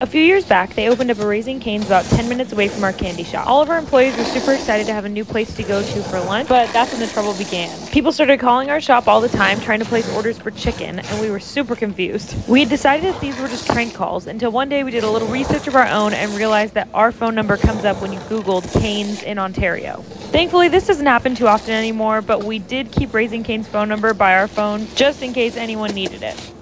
A few years back, they opened up a Raising Cane's about 10 minutes away from our candy shop. All of our employees were super excited to have a new place to go to for lunch, but that's when the trouble began. People started calling our shop all the time trying to place orders for chicken, and we were super confused. We had decided that these were just prank calls until one day we did a little research of our own and realized that our phone number comes up when you Googled Cane's in Ontario. Thankfully, this doesn't happen too often anymore, but we did keep Raising Cane's phone number by our phone just in case anyone needed it.